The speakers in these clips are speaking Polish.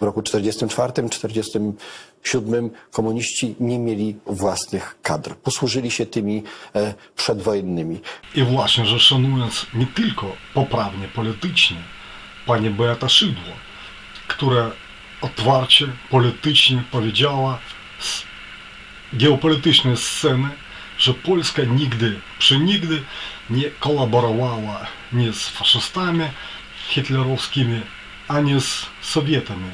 W roku 1944-1947 komuniści nie mieli własnych kadr. Posłużyli się tymi e, przedwojennymi. I właśnie, że szanując nie tylko poprawnie politycznie pani Beata Szydło, która otwarcie politycznie powiedziała z geopolitycznej sceny, że Polska nigdy, przenigdy nie kolaborowała nie z faszystami hitlerowskimi, ani z Sowietami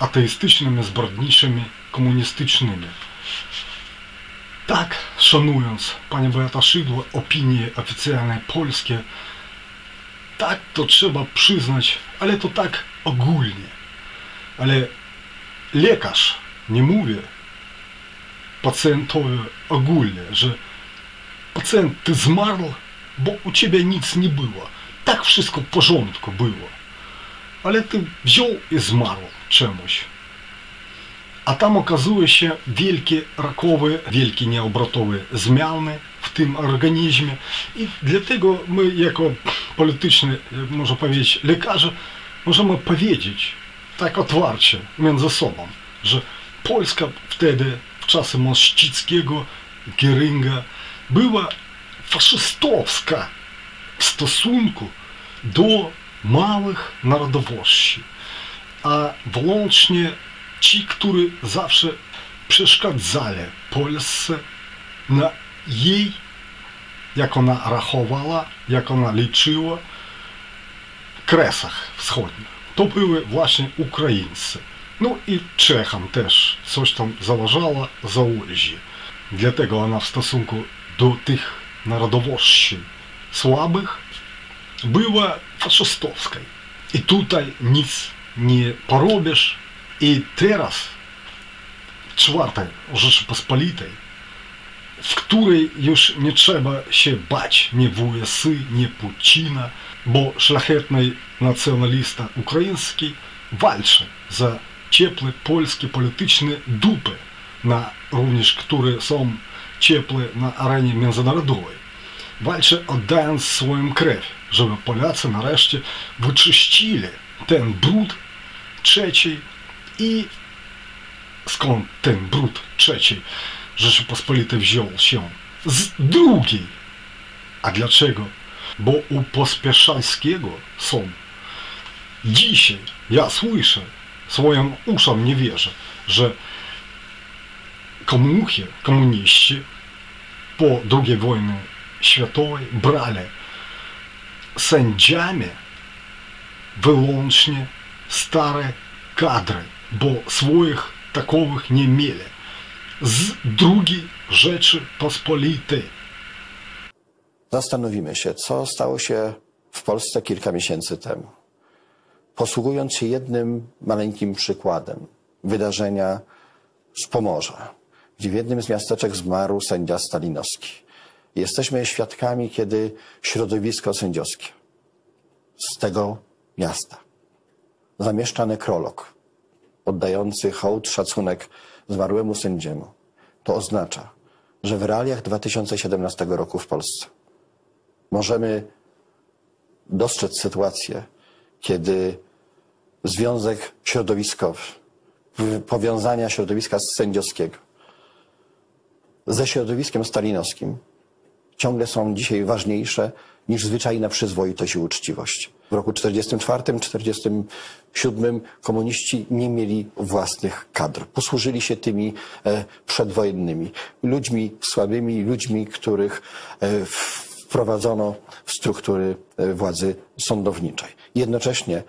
ateistycznymi, zbrodniczymi, komunistycznymi. Tak, szanując Pani Beata Szydło, opinie oficjalne polskie, tak to trzeba przyznać, ale to tak ogólnie. Ale lekarz nie mówi pacjentowi ogólnie, że pacjent, ty zmarł, bo u ciebie nic nie było. Tak wszystko w porządku było. Ale ty wziął i zmarł czemuś. A tam okazuje się wielkie rakowe, wielkie nieobrotowe zmiany w tym organizmie. I dlatego my jako polityczni, można powiedzieć, lekarze, możemy powiedzieć tak otwarcie między sobą, że Polska wtedy, w czasy Mościckiego, Geringa, była faszystowska w stosunku do małych narodowości, a włącznie ci, którzy zawsze przeszkadzali Polsce na jej, jak ona rachowała, jak ona liczyła, kresach wschodnich. To były właśnie Ukraińcy. No i Czechom też coś tam zaważała za ulży. Dlatego ona w stosunku do tych narodowości słabych była faszystowska. I tutaj nic nie porobisz. I teraz w czwartej Rzeczypospolitej, w której już nie trzeba się bać nie WSY, nie Putina, bo szlachetny nacjonalista ukraiński walczy za ciepłe polskie polityczne dupy, na również które są ciepłe na arenie międzynarodowej. Walczy oddając swoją krew, żeby Polacy nareszcie wyczyścili ten brud trzeciej i skąd ten brud trzeciej Rzeczypospolitej wziął się? Z drugiej. A dlaczego? Bo u Pospieszalskiego są. Dzisiaj ja słyszę, swoim uszom nie wierzę, że komuchy, komuniści po II wojnie światowej brali sędziami wyłącznie stare kadry, bo swoich takowych nie mieli. Z drugiej Rzeczypospolitej. Zastanowimy się, co stało się w Polsce kilka miesięcy temu. Posługując się jednym maleńkim przykładem wydarzenia z Pomorza, gdzie w jednym z miasteczek zmarł sędzia stalinowski. Jesteśmy świadkami, kiedy środowisko sędziowskie z tego miasta zamieszcza nekrolog oddający hołd, szacunek zmarłemu sędziemu. To oznacza, że w realiach 2017 roku w Polsce możemy dostrzec sytuację, kiedy związek środowiskowy, powiązania środowiska sędziowskiego ze środowiskiem stalinowskim ciągle są dzisiaj ważniejsze niż zwyczajna przyzwoitość i uczciwość. W roku 1944-1947 komuniści nie mieli własnych kadr. Posłużyli się tymi e, przedwojennymi ludźmi słabymi, ludźmi, których e, wprowadzono w struktury e, władzy sądowniczej. Jednocześnie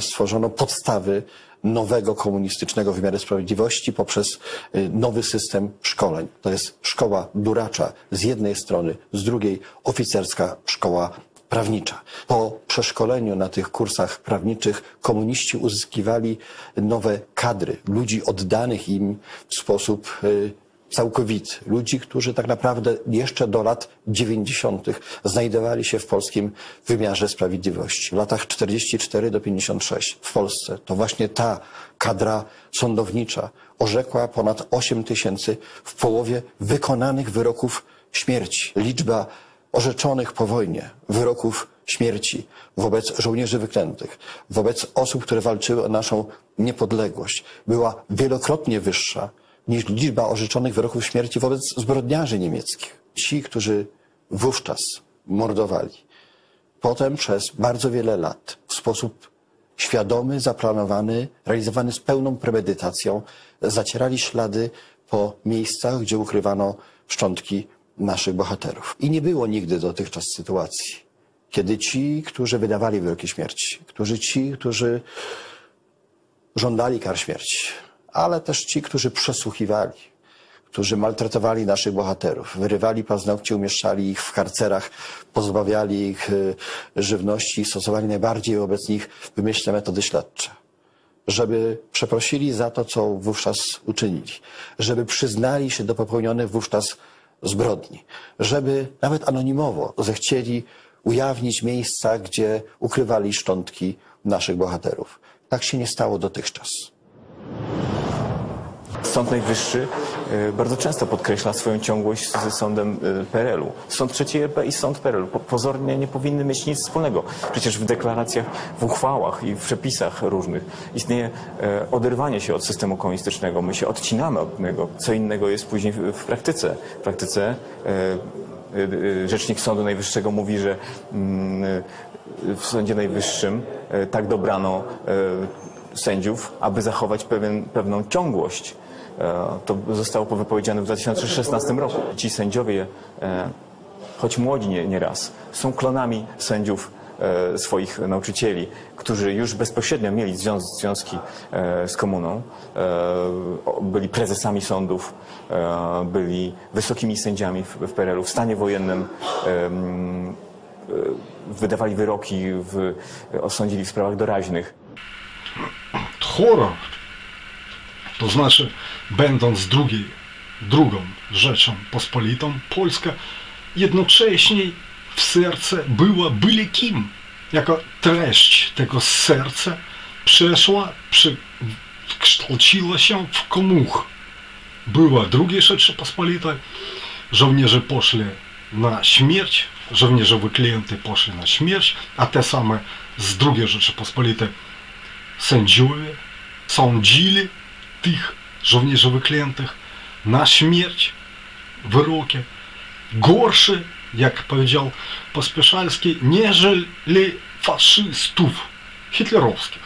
stworzono podstawy nowego komunistycznego wymiaru sprawiedliwości poprzez y, nowy system szkoleń. To jest szkoła duracza z jednej strony, z drugiej oficerska szkoła prawnicza. Po przeszkoleniu na tych kursach prawniczych komuniści uzyskiwali nowe kadry, ludzi oddanych im w sposób y, całkowity. Ludzi, którzy tak naprawdę jeszcze do lat 90. znajdowali się w polskim wymiarze sprawiedliwości. W latach 44 do 56 w Polsce to właśnie ta kadra sądownicza orzekła ponad 8 tysięcy w połowie wykonanych wyroków śmierci. Liczba orzeczonych po wojnie wyroków śmierci wobec żołnierzy wyklętych, wobec osób, które walczyły o naszą niepodległość, była wielokrotnie wyższa niż liczba orzeczonych wyroków śmierci wobec zbrodniarzy niemieckich. Ci, którzy wówczas mordowali, potem przez bardzo wiele lat w sposób świadomy, zaplanowany, realizowany z pełną premedytacją, zacierali ślady po miejscach, gdzie ukrywano szczątki naszych bohaterów. I nie było nigdy dotychczas sytuacji, kiedy ci, którzy wydawali wyroki śmierci, którzy ci, którzy żądali kar śmierci, ale też ci, którzy przesłuchiwali, którzy maltretowali naszych bohaterów, wyrywali paznokcie, umieszczali ich w karcerach, pozbawiali ich y, żywności i stosowali najbardziej wobec nich wymyślne metody śledcze. Żeby przeprosili za to, co wówczas uczynili, żeby przyznali się do popełnionych wówczas zbrodni, żeby nawet anonimowo zechcieli ujawnić miejsca, gdzie ukrywali szczątki naszych bohaterów. Tak się nie stało dotychczas. Sąd Najwyższy e, bardzo często podkreśla swoją ciągłość ze sądem e, PRL-u. Sąd III RP i sąd PRL po- pozornie nie powinny mieć nic wspólnego. Przecież w deklaracjach, w uchwałach i w przepisach różnych istnieje e, oderwanie się od systemu komunistycznego. My się odcinamy od niego. Co innego jest później w, praktyce. W praktyce e, e, e, Rzecznik Sądu Najwyższego mówi, że mm, e, w Sądzie Najwyższym e, tak dobrano e, sędziów, aby zachować pewien, pewną ciągłość. E, To zostało powypowiedziane w 2016 roku. Ci sędziowie, e, choć młodzi nie- nieraz, są klonami sędziów e, swoich nauczycieli, którzy już bezpośrednio mieli związ związki z komuną, byli prezesami sądów, byli wysokimi sędziami w, PRL-u, w stanie wojennym wydawali wyroki, w, osądzili w sprawach doraźnych. Horror, to znaczy, będąc drugiej, drugą Rzeczą Pospolitą, Polska jednocześnie w serce była byle kim. Jako treść tego serca przeszła, przekształciła się w komuch. Była drugiej Rzeczypospolitej, żołnierze poszli na śmierć, żołnierze wyklęty poszli na śmierć, a te same z drugiej Rzeczypospolitej sędziowie sądzili tych żołnierzy wyklętych na śmierć wyroki gorsze, jak powiedział Pospieszalski, nieżeli faszystów hitlerowskich.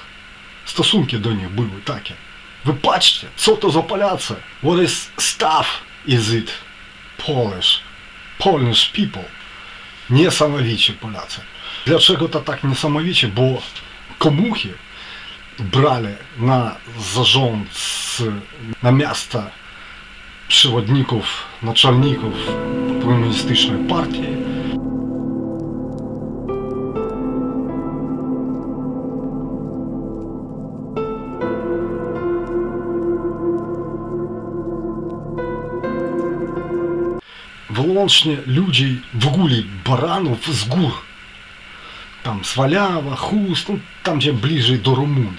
Stosunki do nich były takie. Wy patrzcie, co to za Polacy? What is stuff is it? Polish. Polish people. Niesamowici Polacy. Dlaczego to tak niesamowicie? Bo komuchy na zarząd z, na miasta przewodników, naczelników komunistycznej partii. Wyłącznie ludzi, w ogóle baranów z gór. Tam Swalawa, Chust, no, tam gdzie bliżej do Rumun,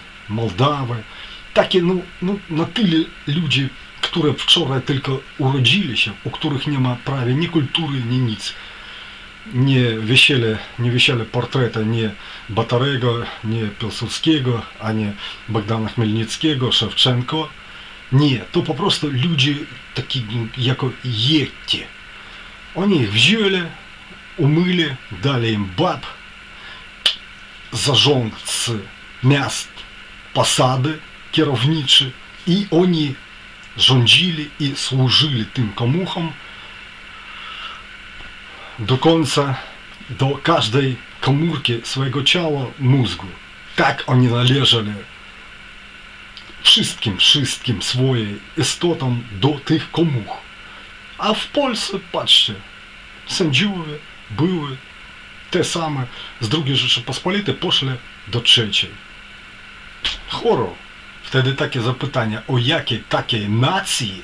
Takie no, no, na tyle ludzi, które wczoraj tylko urodzili się, u których nie ma prawie ni kultury, ni nic. Nie wisieli, nie wisieli portrety nie Batarego, nie Piłsudskiego, ani Bogdana Chmielnickiego, Szewczenko. Nie, to po prostu ludzie taki jako jetti. Oni ich wzięli, umyli, dali im bab, zarząd z miast, posady kierownicze i oni rządzili i służyli tym komuchom do końca, do każdej komórki swojego ciała, mózgu. Tak oni należeli wszystkim, wszystkim swojej istotom do tych komuch. A w Polsce, patrzcie, sędziowie były te same z drugiej Rzeczypospolitej poszli do trzeciej. Horror. Wtedy takie zapytania, o jakiej takiej nacji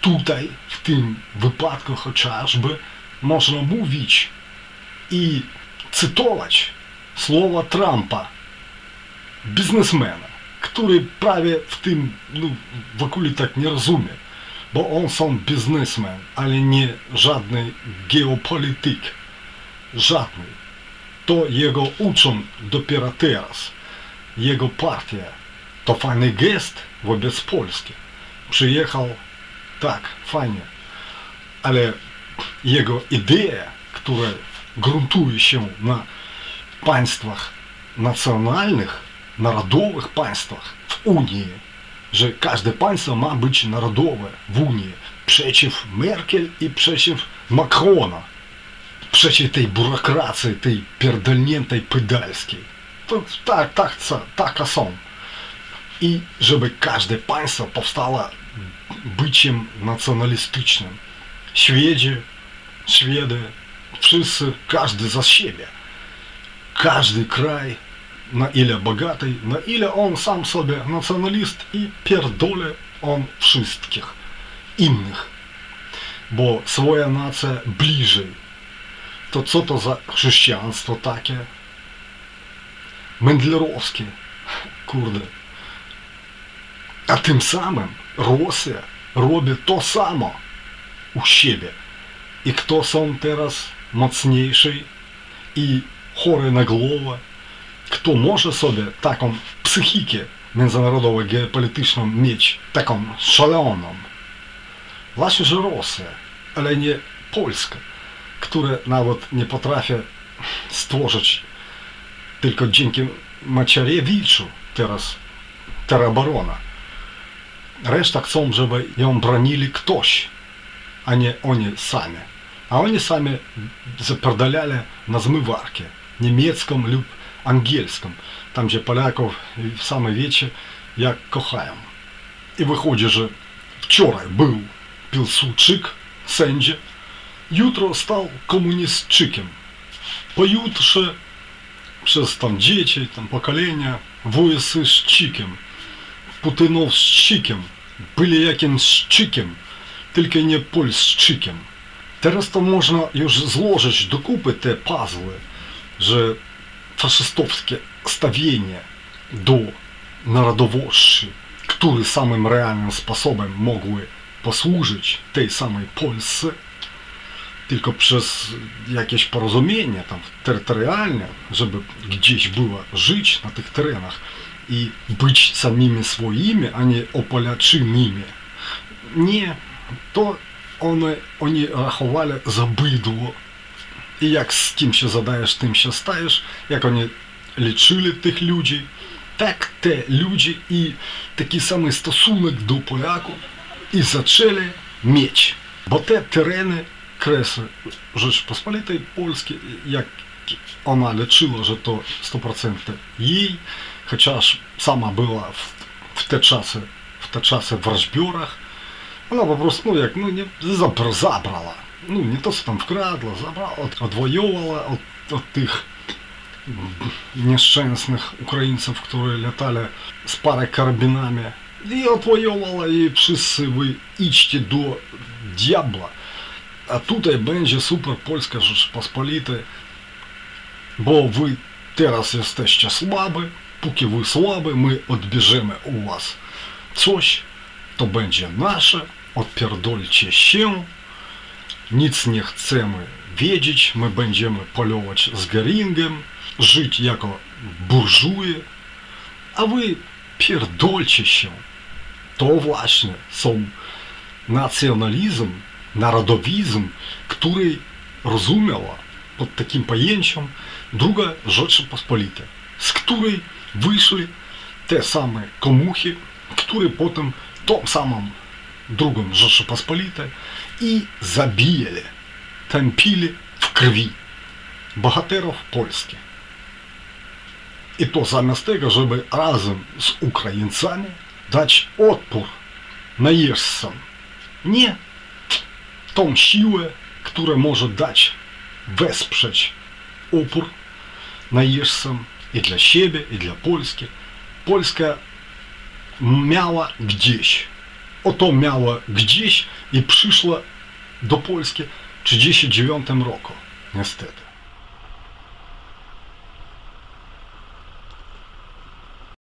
tutaj, w tym wypadku chociażby, można mówić i cytować słowa Trumpa, biznesmena, który prawie w tym, no, w ogóle tak nie rozumie, bo on są biznesmen, ale nie żadny geopolityk, żadny. to jego uczą dopiero teraz. Partia to fajny gest wobec Polski. Przyjechał, tak, fajnie, ale jego idea, która gruntuje się na państwach nacjonalnych, narodowych państwach w Unii, że każde państwo ma być narodowe w Unii przeciw Merkel i przeciw Macrona, przeciw tej biurokracji, tej pierdolniętej pedalskiej. To tak, tak, taka są. I żeby każde państwo powstało byciem nacjonalistycznym. Szwedzi, Szwedy, wszyscy, każdy za siebie. Każdy kraj, na ile bogaty, na ile on sam sobie nacjonalist i pierdolę on wszystkich innych. Bo swoja nacja bliżej. To co to za chrześcijaństwo takie? Mędlerowskie. Kurde. A tym samym Rosja robi to samo u siebie. I kto są teraz mocniejszy i chory na głowę, kto może sobie taką psychikę międzynarodową, geopolityczną mieć, taką szaloną? Właśnie, że Rosja, ale nie Polska, która nawet nie potrafi stworzyć tylko dzięki Macierewiczu teraz teroborona. Reszta chcą, żeby ją bronili ktoś, a nie oni sami. A oni sami zapierdalali na zmywarkę niemiecką lub angielską, tam gdzie Polaków sami wiecie, jak kochają. I wychodzi, że wczoraj był Pilsudczyk, sędzia, jutro stał komunistczykiem. Pojutrze przez tam dzieci, tam pokolenia, Wojsysczykiem, Putynowszczykiem, byli jakimszczykiem, tylko nie polszczykiem. Teraz to można już złożyć do kupy te puzzle, że faszystowskie stawienie do narodowości, które samym realnym sposobem mogły posłużyć tej samej Polsce, tylko przez jakieś porozumienie tam terytorialne, żeby gdzieś było żyć na tych terenach i być samymi swoimi, a nie opolaczynymi. Nie, to one, oni rachowali za bydło. I jak z kim się zadajesz, tym się stajesz, jak oni liczyli tych ludzi, tak te ludzie i taki samий stosunek do Polaków i zaczęli mieć. Bo te tereny liczyła, że to 100% jej, chociaż sama była w, w te czasy, w te czasy w Рожберах, ona po prostu, no jak, no nie, zabr, zabrała. No nie to, co tam wkradła, zabrała, od, odwojowała od, od tych nieszczęsnych Ukraińców, którzy latali z parę karabinami i odwojowała i wszyscy wy idźcie do diabła. A tutaj będzie super Polska Rzeczpospolita, bo wy teraz jesteście słaby, póki wy słaby, my odbierzemy u was coś, to będzie nasze, odpierdolcie się, nic nie chcemy wiedzieć, my będziemy polować z Geringiem, żyć jako burżuje, a wy pierdolcie się. To właśnie są nacjonalizm, narodowizm, który rozumiała pod takim pojęciem druga Rzeczypospolita, z której wyszli te same komuchy, które potem tą samą drugą Rzeczypospolitę i zabijali, tępili w krwi bohaterów Polski. I to zamiast tego, żeby razem z Ukraińcami dać odpór najeźdźcom. Nie tą siłę, która może dać, wesprzeć opór najeźdźcom i dla siebie, i dla Polski. Polska miała gdzieś, oto miała gdzieś i przyszła do Polski w 1939 roku, niestety.